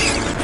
you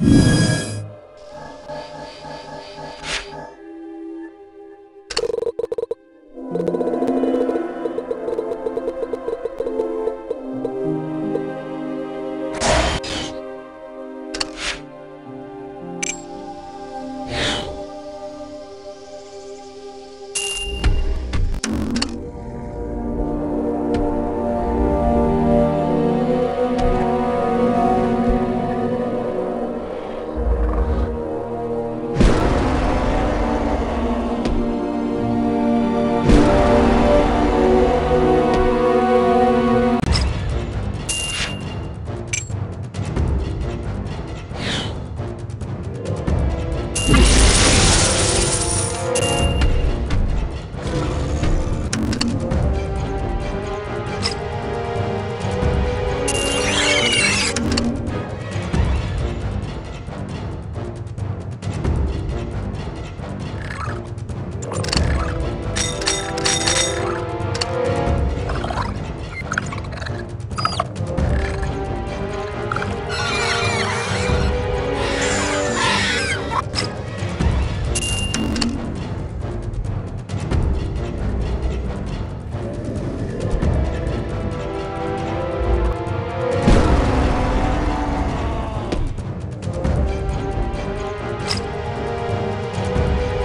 you